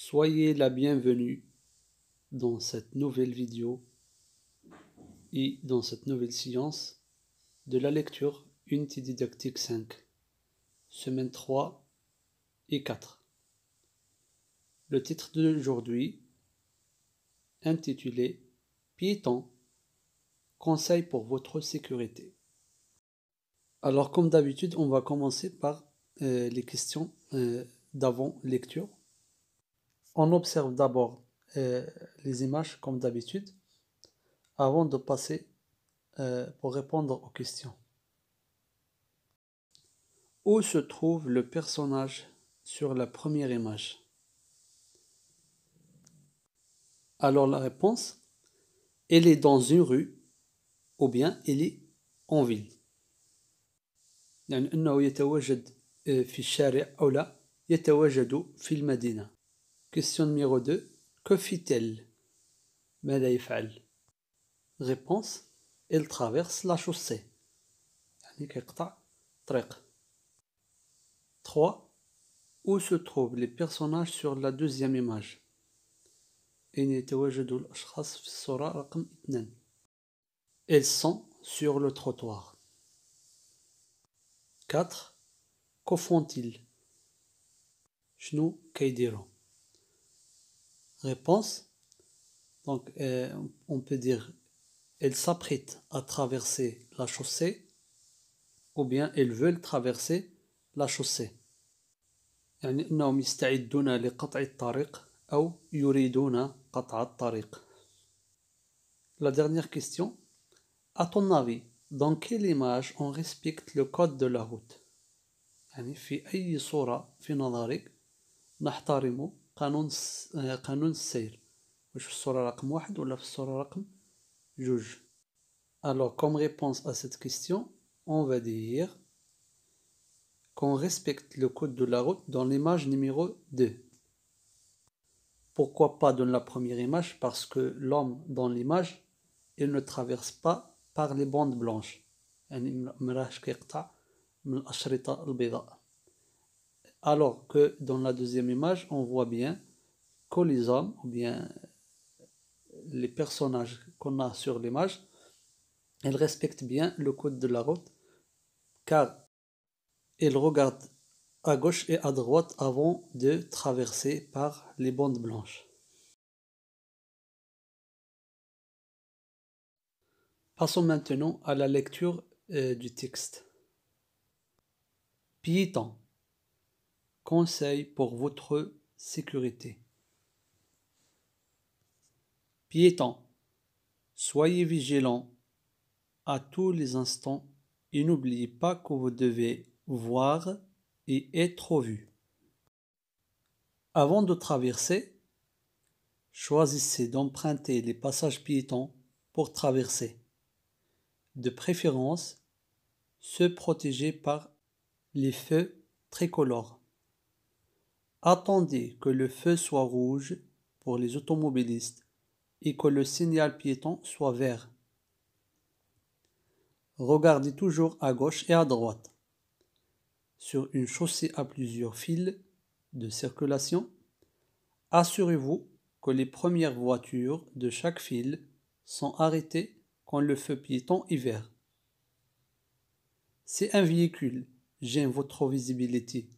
Soyez la bienvenue dans cette nouvelle vidéo et dans cette nouvelle science de la lecture Unité didactique 5, semaine 3 et 4. Le titre d'aujourd'hui, intitulé Piéton, conseil pour votre sécurité. Alors comme d'habitude, on va commencer par euh, les questions euh, d'avant lecture On observe d'abord euh, les images comme d'habitude avant de passer pour répondre aux questions. Où se trouve le personnage sur la première image Alors la réponse, elle est dans une rue ou bien elle est en ville. يعني أنه يتواجد في الشارع أو لا يتواجد في المدينة Question numéro 2. Que fit-elle? Réponse. Elle traverse la chaussée. 3. Où se trouvent les personnages sur la deuxième image? Elles sont sur le trottoir. 4. Que font-ils? Réponse Donc euh, on peut dire elles s'apprêtent à traverser la chaussée ou bien elles veulent traverser la chaussée يعني أنهم يستعدون لقطع الطريق أو يريدون قطع الطريق La dernière question À ton avis, dans quelle image on respecte le code de la route يعني في أي صورة في نظرك نحترم قانون قانون السير واش في الصورة رقم واحد ولا في الصورة رقم جوج Alors, comme réponse à cette question, on va dire qu'on respecte le code de la route dans l'image numéro 2. Pourquoi pas dans la première image Parce que l'homme dans l'image, il ne traverse pas par les bandes blanches. alors que dans la deuxième image, on voit bien que les hommes, ou bien les personnages qu'on a sur l'image, ils respectent bien le code de la route, car ils regardent à gauche et à droite avant de traverser par les bandes blanches. Passons maintenant à la lecture euh, du texte. Piéton. Conseil pour votre sécurité. Piéton. Soyez vigilants à tous les instants et n'oubliez pas que vous devez voir et être vu. Avant de traverser, choisissez d'emprunter les passages piétons pour traverser de préférence se protéger par les feux tricolores. Attendez que le feu soit rouge pour les automobilistes et que le signal piéton soit vert. Regardez toujours à gauche et à droite. Sur une chaussée à plusieurs fils de circulation, assurez-vous que les premières voitures de chaque fil sont arrêtées quand le feu piéton est vert. Si un véhicule gêne votre visibilité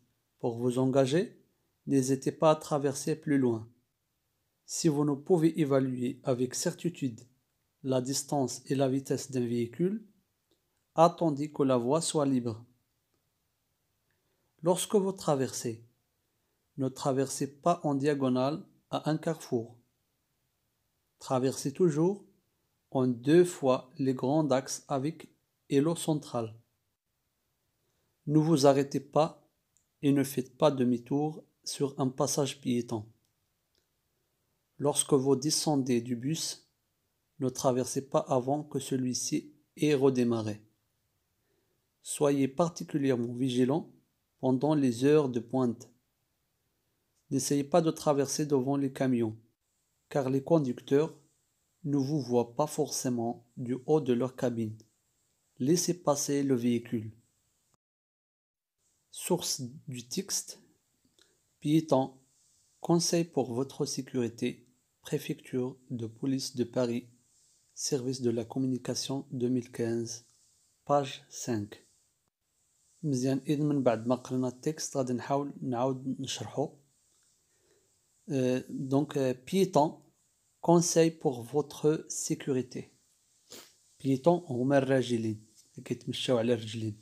pour vous engager, n'hésitez pas à traverser plus loin. Si vous ne pouvez évaluer avec certitude la distance et la vitesse d'un véhicule, attendez que la voie soit libre. Lorsque vous traversez, ne traversez pas en diagonale à un carrefour. Traversez toujours en deux fois les grands axes avec élo central. Ne vous arrêtez pas et ne faites pas demi-tour sur un passage piéton. Lorsque vous descendez du bus, ne traversez pas avant que celui-ci ait redémarré. Soyez particulièrement vigilant pendant les heures de pointe. N'essayez pas de traverser devant les camions, car les conducteurs ne vous voient pas forcément du haut de leur cabine. Laissez passer le véhicule. Source du texte piéton Conseil pour votre sécurité, préfecture de police de Paris, service de la communication 2015, page 5. مزيان إذا من بعد ما قرينا التكست غادي نحاول نعاود نشرحو دونك بيتون conseil pour votre sécurité بيتون هما الراجلين اللي كيتمشاو على الرجلين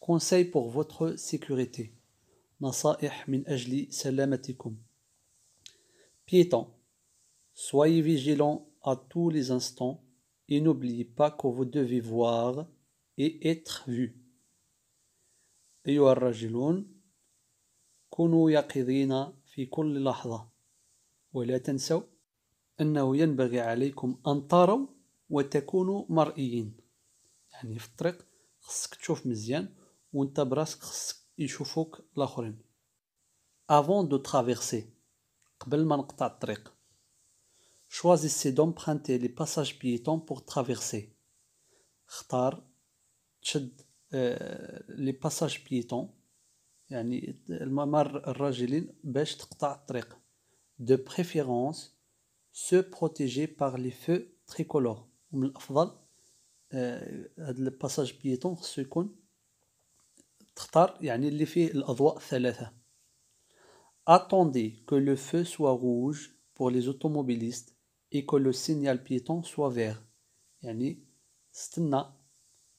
conseil pour votre sécurité نصائح من أجل سلامتكم. Piéton soyez vigilant à tous les instants et n'oubliez pas que vous devez voir et être vu. أيها الراجلون كونوا يقظين في كل لحظة. ولا تنسوا أنه ينبغي عليكم أن تروا وتكونوا مرئيين. يعني في الطريق خصك تشوف مزيان وأنت براسك خصك يشوفوك الاخرين avant de traverser قبل ما نقطع الطريق choisissez d'emprunter les passages piétons pour traverser اختار تشد لي باساج بيتون يعني الممر الراجلين باش تقطع الطريق de préférence se protéger par les feux tricolores ومن الافضل هاد الباساج بيتون خصو يكون تختار يعني اللي فيه الأضواء الثلاثة. Attendez que le feu soit rouge pour les automobilistes et que le signal piéton soit vert. يعني استنى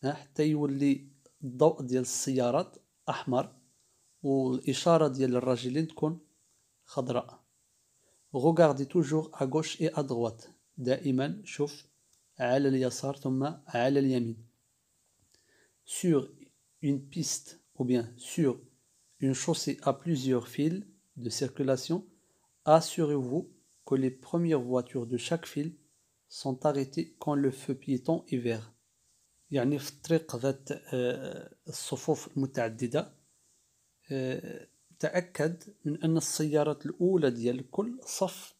حتى يولي الضوء ديال السيارات أحمر والإشارة ديال الراجلين تكون خضراء. Regardez toujours à gauche et à droite. دائما شوف على اليسار ثم على اليمين. Sur une piste ou bien sur une chaussée à plusieurs fils de circulation, assurez-vous que les premières voitures de chaque fil sont arrêtées quand le feu piéton est vert. يعني في الطريق ذات الصفوف المتعددة تأكد من أن السيارات الأولى ديال كل صف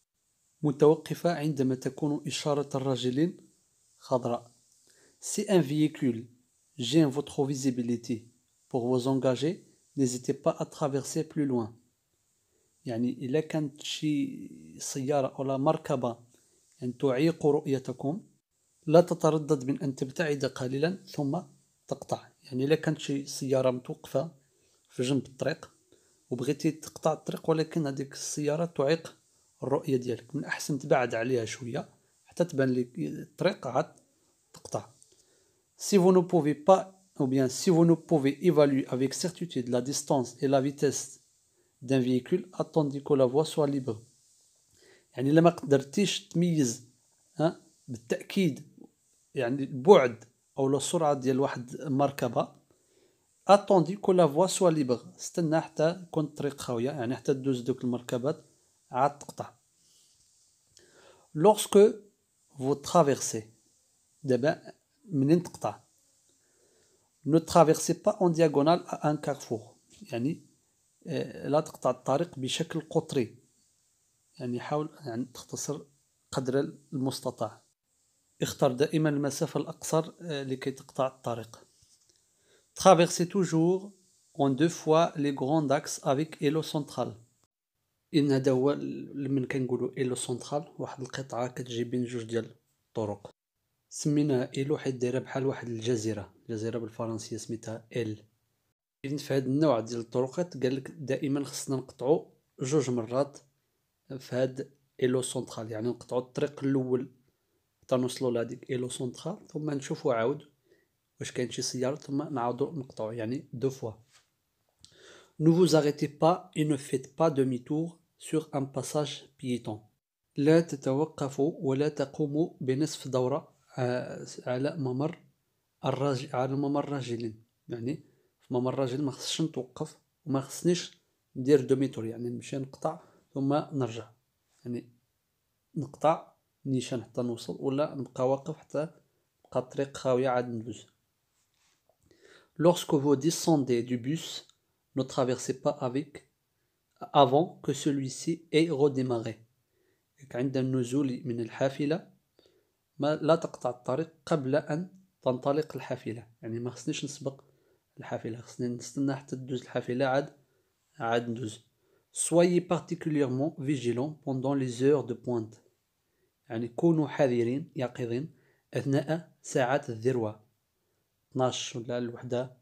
متوقفة عندما تكون إشارة الراجلين خضراء. Si un véhicule gêne votre visibilité pour vous engager n'hésitez pas à traverser plus loin. يعني إلا كانت شي سيارة أو مركبة يعني تعيق رؤيتكم لا تتردد من أن تبتعد قليلا ثم تقطع. يعني إلا كانت شي سيارة متوقفة في جنب الطريق وبغيتي تقطع الطريق ولكن هذيك السيارة تعيق الرؤية ديالك. من أحسن تبعد عليها شوية حتى تبان لك الطريق عاد تقطع. Si vous ne pouvez pas ou bien si vous ne pouvez évaluer avec certitude la distance et la vitesse d'un véhicule, attendez que la voie soit libre. يعني لما قدرتيش تميز ها بالتأكيد يعني البعد أو السرعة ديال واحد المركبة اتوندي كو لا فوا سوا ليبر استنى حتى تكون الطريق خاوية يعني حتى دوز دوك المركبات عاد تقطع lorsque vous traversez دابا منين تقطع ne traversez pas en diagonale à un carrefour. يعني لا تقطع الطريق بشكل قطري. يعني حاول يعني تختصر قدر المستطاع. اختر دائما المسافة الأقصر لكي تقطع الطريق. Traversez toujours en deux fois les grands axes avec élo central. إن هذا هو من كنقولو إيلو سنترال واحد القطعة كتجي بين جوج ديال الطرق. سميناها إيلو حيت دايرة بحال واحد الجزيرة جزيرة بالفرنسية سميتها إل إذن في هاد النوع ديال الطرقات قالك دائما خصنا نقطعو جوج مرات في هاد إيلو سنترال يعني نقطعو الطريق الأول حتى نوصلو لهاديك إيلو سنترال ثم نشوفو عاود واش كاين شي سيارة ثم نعاودو نقطعو يعني دو فوا Ne vous arrêtez pas et ne faites pas demi-tour sur un passage piéton. لا تتوقفوا ولا تقوموا بنصف دورة على ممر الراجل على ممر الراجلين يعني في ممر الراجل ما خصش نتوقف وما خصنيش ندير دوميتور يعني نمشي نقطع ثم نرجع. يعني نقطع نيشان حتى نوصل ولا نبقى واقف حتى نبقى الطريق خاوية عاد ندوز. Lorsque vous descendez du bus, ne traversez pas avec avant que celui-ci ait redémarré. عند النزول من الحافلة ما لا تقطع الطريق قبل أن تنطلق الحافلة. يعني ما خصنيش نسبق الحافلة خصني نستنى حتى تدوز الحافلة عاد عاد ندوز. Soyez particulièrement vigilants pendant les heures de pointe. يعني كونوا حذرين يقظين أثناء ساعات الذروة. 12 ولا الوحدة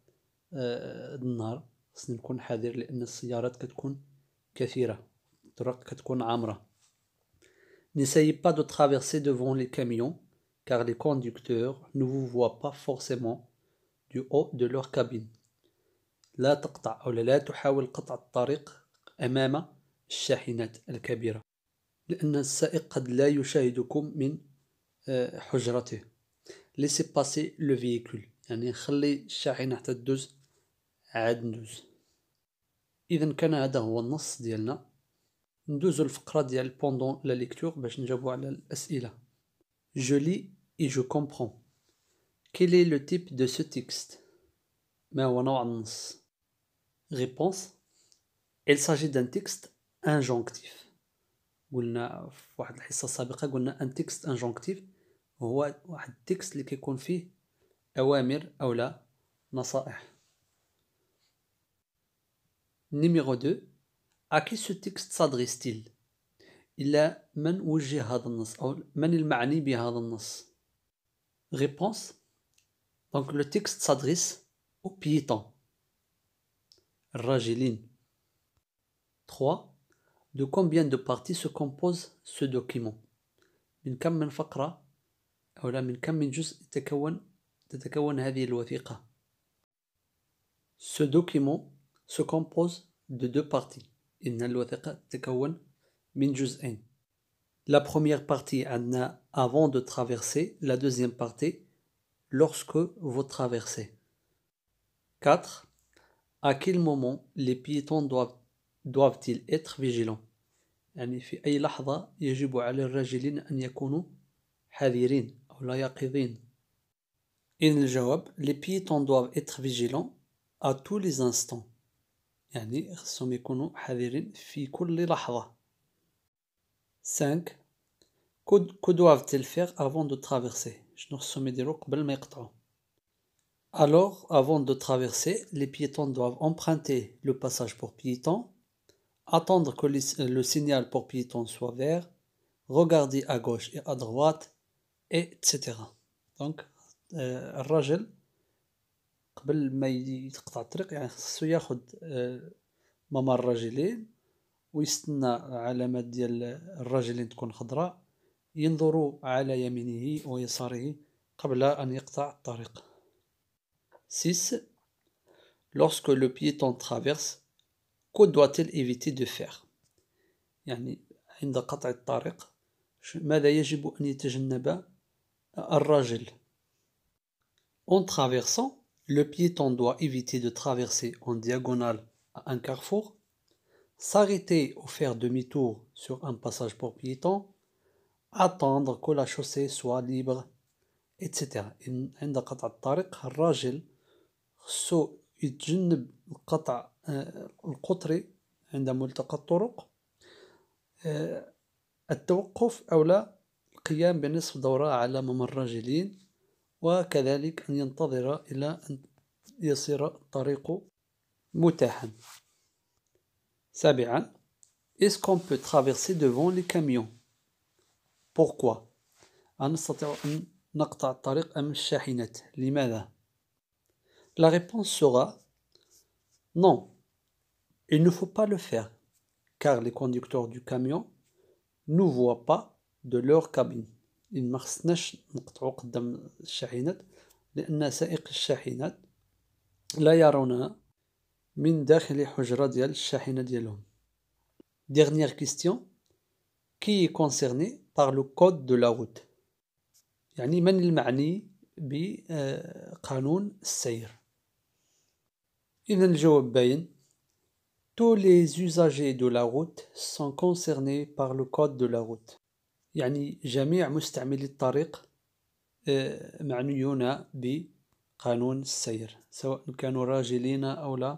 النهار خصني نكون حذر لأن السيارات كتكون كثيرة. الطرق كتكون عامرة. N'essayez pas de traverser devant les camions. Car les conducteurs ne vous voient pas forcément du haut de leur cabine. لا تقطع أو لا تحاول قطع الطريق أمام الشاحنات الكبيرة لأن السائق قد لا يشاهدكم من حجرته. Laissez passer le véhicule. يعني خلي الشاحنة حتى تدوز عاد ندوز. إذا كان هذا هو النص ديالنا. ندوزو الفقرة ديال بوندون لا ليكتور باش نجاوبو على الأسئلة. Lis et je comprends. Quel est le type de ce texte ما هو نوع النص Réponse Il s'agit d'un texte injonctif. قلنا في واحد الحصة السابقة قلنا ان تكست انجونكتيف هو واحد التكست اللي كيكون فيه أوامر أو لا نصائح Numéro 2 À qui ce texte s'adresse-t-il إلى من وجه هذا النص أو من المعني بهذا النص Réponse Donc le texte s'adresse aux piétons الراجلين 3 De combien de parties se compose ce document من كم من فقرة أو لا من كم من جزء تتكون تتكون هذه الوثيقة Ce document se compose de deux parties إن الوثيقة تتكون من جزئين La première partie عندنا avant de traverser, la deuxième partie lorsque vous traversez. 4. À quel moment les piétons doivent doivent-ils être vigilants يعني في أي لحظة يجب على الراجلين أن يكونوا حذرين أو لا يقظين إن الجواب les piétons doivent être vigilants à tous les instants يعني خصهم يكونوا حذرين في كل لحظة 5 que doivent-ils faire avant de traverser شنو خصهم يديروا قبل ما يقطعوا Alors, avant de traverser, les piétons doivent emprunter le passage pour piétons attendre que le signal pour piéton soit vert, regarder à gauche et à droite, etc. Donc, الراجل قبل ما يقطع الطريق يعني خصو ياخد ممر الراجلين ويستنى علامات ديال الراجلين تكون خضراء ينظر على يمينه ويساره قبل أن يقطع الطريق 6 Lorsque le piéton traverse, que doit-il éviter de faire يعني عند قطع الطريق ماذا يجب أن يتجنب الرجل En traversant, le piéton doit éviter de traverser en diagonale à un carrefour, s'arrêter ou faire demi-tour sur un passage pour piétons, attendre que la chaussée soit libre, etc. عند قطع الطريق الراجل خصو يتجنب القطع القطري عند ملتقى الطرق التوقف أو لا القيام بنصف دورة على ممر الراجلين وكذلك أن ينتظر إلى أن يصير الطريق متاحا سابعا Est-ce qu'on peut traverser devant les camions Pourquoi هل نستطيع أن نقطع الطريق أمام الشاحنات لماذا La réponse sera non, il ne faut pas le faire, car les conducteurs du camion ne voient pas de leur cabine. إن ما خصناش نقطعو قدام الشاحنات لأن سائق الشاحنات لا يروننا من داخل حجرة ديال الشاحنة ديالهم. Dernière question. Qui est concerné par le code de la route يعني من المعني بقانون السير إذا الجواب باين Tous les usagers de la route sont concernés par le code de la route يعني جميع مستعملي الطريق معنيون بقانون السير سواء كانوا راجلين أو لا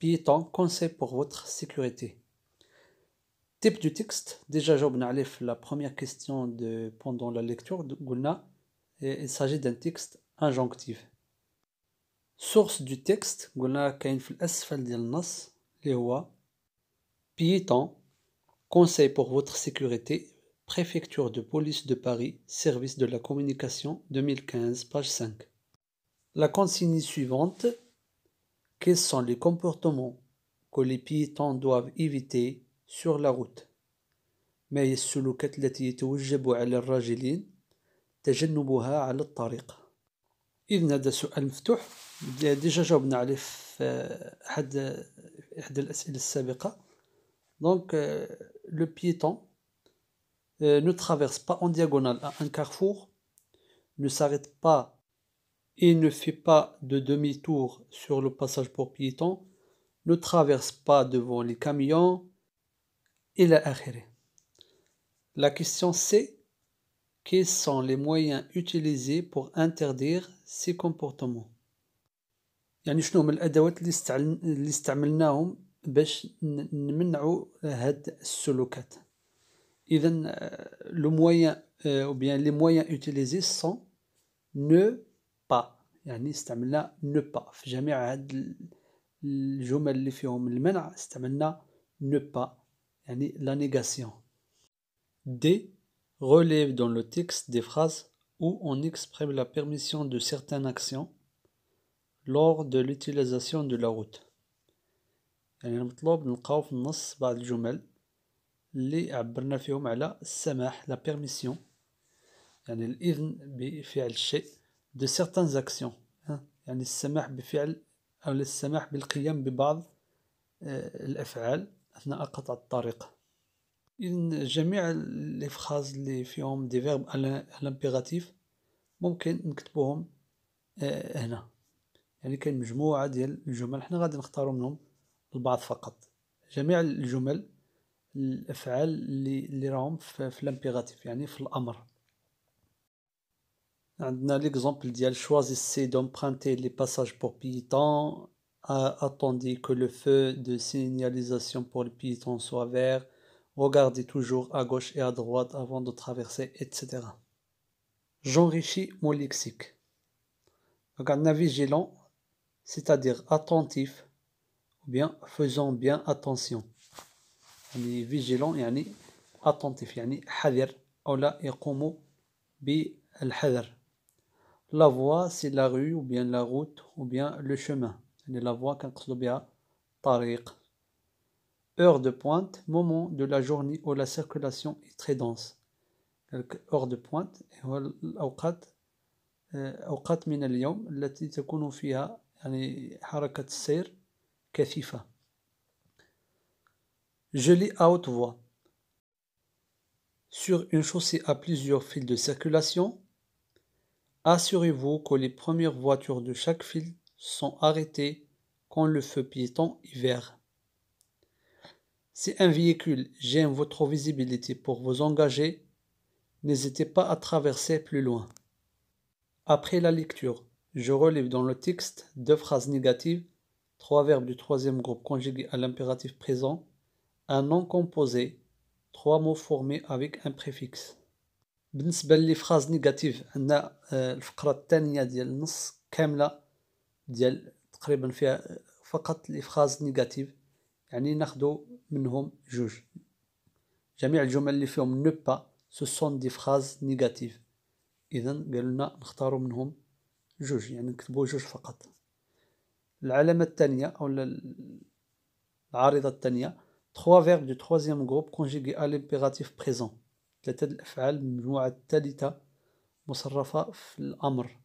بيتون كونساي بور فوتر سيكوريتي type du texte déjà جاوبنا عليه في la première question de pendant la lecture قلنا il s'agit d'un texte injonctif source du texte قلنا كاين في الاسفل ديال النص اللي هو piéton conseil pour votre sécurité préfecture de police de Paris service de la communication 2015 page 5 la consigne suivante quels sont les comportements que les piétons doivent éviter sur la route ما هي السلوكات التي يتوجب على الراجلين تجنبها على الطريق إذن هذا سؤال مفتوح ديجا جاوبنا عليه في أحد إحدى الأسئلة السابقة دونك لو بيتون ne traverse pas en diagonale à un carrefour, ne s'arrête pas et ne fait pas de demi-tour sur le passage pour piétons, ne traverse pas devant les camions, et la La question c'est quels sont les moyens utilisés pour interdire ces comportements يعني شنو هما الادوات اللي, اللي استعملناهم باش نمنعوا هاد السلوكات اذا لو موين او بيان لي مويان utilisés سون نو با يعني استعملنا نو با في جميع هاد الجمل اللي فيهم المنع استعملنا نو با يعني la négation. D. Relève dans le texte des phrases où on exprime la permission de certaines actions lors de l'utilisation de la route. يعني المطلوب نلقاو في النص بعض الجمل اللي عبرنا فيهم على السماح لا بيرميسيون يعني الإذن بفعل الشيء de certaines actions يعني السماح بفعل أو السماح بالقيام ببعض الأفعال أثناء قطع الطريق. إذن جميع لي فخاز اللي فيهم دي فيرب الامبيراتيف ممكن نكتبوهم آه هنا. يعني كاين مجموعة ديال الجمل حنا غادي نختارو منهم البعض فقط. جميع الجمل الأفعال اللي, اللي راهم في, الامبيراتيف يعني في الأمر. عندنا ليكزومبل ديال choisissez d'emprunter les passages pour piétons attendez que le feu de signalisation pour le piéton soit vert, regardez toujours à gauche et à droite avant de traverser, etc. J'enrichis mon lexique. Regardez vigilant, c'est-à-dire attentif, ou bien faisant bien attention. يعني vigilant يعني attentif يعني حذر أو لا يقوم بالحذر. La voie c'est la rue ou bien la route ou bien le chemin. يعني لا فوا كنقصدو بها طريق heure de pointe moment de la journée où la circulation est très dense heure de pointe هو الأوقات أوقات من اليوم التي تكون فيها يعني حركة السير كثيفة Je lis à haute voix. Sur une chaussée à plusieurs fils de circulation, assurez-vous que les premières voitures de chaque fil sont arrêtés quand le feu piéton est vert. Si un véhicule gêne votre visibilité pour vous engager, n'hésitez pas à traverser plus loin. Après la lecture, je relève dans le texte deux phrases négatives, trois verbes du troisième groupe conjugués à l'impératif présent, un nom composé, trois mots formés avec un préfixe. بالنسبة لي فراز نيجاتيف عندنا الفقرة الثانية ديال النص كاملة ديال تقريبا فيها فقط لي فراز نيجاتيف يعني ناخدو منهم جوج. جميع الجمل اللي فيهم نو با سو سون دي فراز نيجاتيف. اذا قالوا لنا نختاروا منهم جوج يعني نكتبوا جوج فقط. العلامة الثانية أو العارضة الثانية trois verbes du troisième groupe conjugués à l'impératif présent. ثلاثة الأفعال المجموعة الثالثة مصرفة في الأمر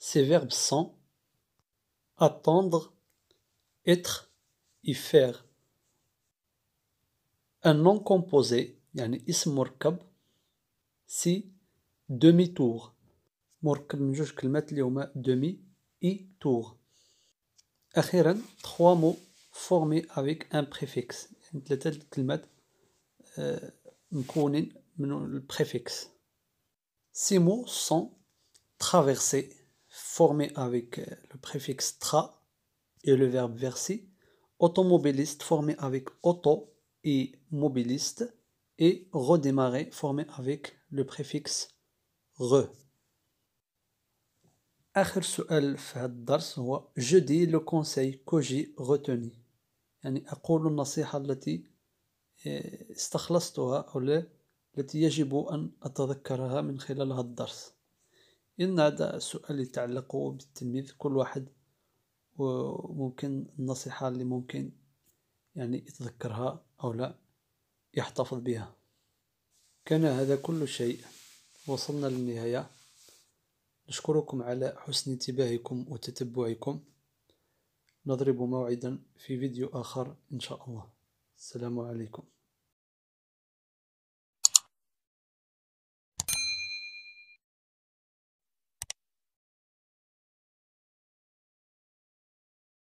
Ces verbes sont attendre, être et faire. Un nom composé, يعني اسم مركب c'est demi-tour. مركب من جوج كلمات اللي هما demi et tour. أخيرا trois mots formés avec un préfixe يعني ثلاثة الكلمات مكونين من البريفكس Ces mots sont traversés, formés avec le préfixe tra et le verbe verser, automobiliste formé avec auto et mobiliste, et redémarrer formé avec le préfixe re. آخر سؤال في هذا الدرس هو je dis le conseil que j'ai retenu يعني أقول النصيحة التي استخلصتها أو التي يجب أن أتذكرها من خلال هذا الدرس. إن هذا سؤال يتعلق بالتلميذ كل واحد وممكن النصيحة اللي ممكن يعني يتذكرها أو لا يحتفظ بها. كان هذا كل شيء. وصلنا للنهاية. نشكركم على حسن انتباهكم وتتبعكم. نضرب موعدا في فيديو آخر إن شاء الله. السلام عليكم.